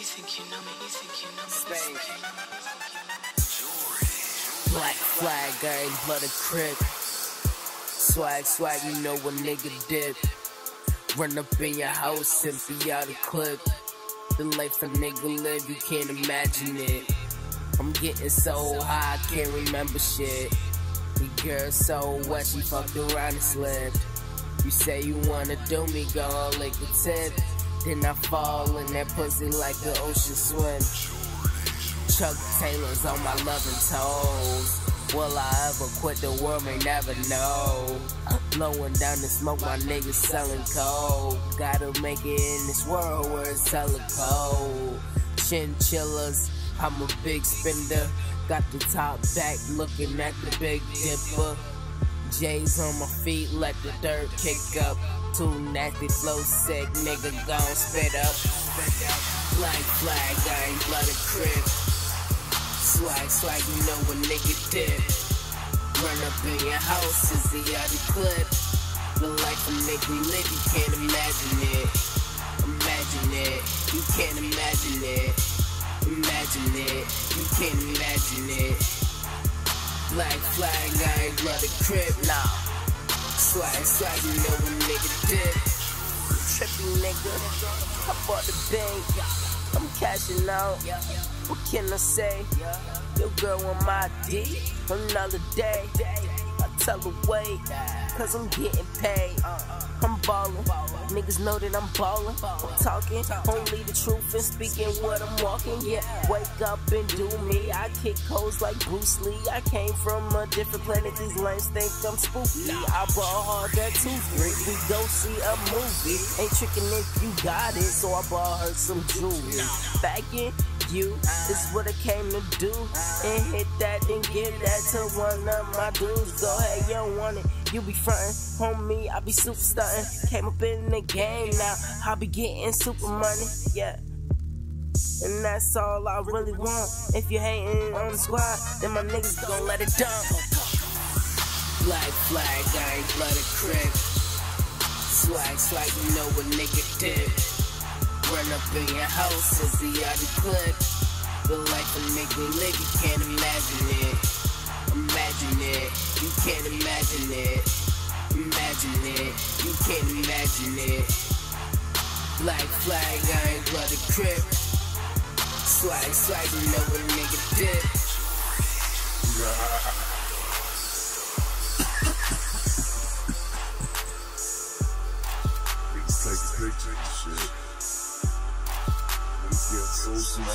You think you know me, you think you know me. Spain. You know me, you think you. Black flag, I ain't blood a crib. Swag, swag, you know what nigga did. Run up in your house and be out of clip. The life a nigga live, you can't imagine it. I'm getting so high, I can't remember shit. Your girl so wet, she fucked around and slipped. You say you wanna do me, go on lick the tip. Then I fall in that pussy like an ocean swim. Chuck Taylor's on my loving toes. Will I ever quit the world? May never know. Blowing down the smoke, my niggas selling cold. Gotta make it in this world where it's hella cold. Chinchillas, I'm a big spender. Got the top back, looking at the big dipper. J's on my feet, let the dirt kick up. Too nasty, flow sick, nigga gon' spit up. Black flag, I ain't blood a crib. Swag, swag, you know what nigga did. Run up in your house, is the other clip. The life a nigga live, you can't imagine it. Imagine it, you can't imagine it. Imagine it, you can't imagine it. Black flag, I ain't blood a crib, nah. Swag, swag, you know what nigga did. Trippy nigga, I bought the bank. I'm cashing out. What can I say? Your girl on my D, another day. I tell her wait, cause I'm getting paid. I'm niggas know that I'm ballin'. I'm talking only the truth and speaking what I'm walking. Yeah, wake up and do me. I kick codes like Bruce Lee. I came from a different planet. These lames think I'm spooky. I ball hard that tooth brick. We go see a movie. Ain't trickin' if you got it, so I bought her some jewelry. Back in you. This is what I came to do. And hit that and give that to one of my dudes. Go ahead, you don't want it. You be frontin', homie. I be super stuntin'. Came up in the game now. I be getting super money. Yeah. And that's all I really want. If you hating on the squad, then my niggas gon' let it dump. Black flag, I ain't blood crib. Swag, swag, you know what nigga did. Run up in your house, is the other clip. The life nigga live, you can't imagine it. Imagine it, you can't imagine it. Imagine it, you can't imagine it. Black flag, I ain't blood a crib. Swag, swag, you know what nigga did. Niggas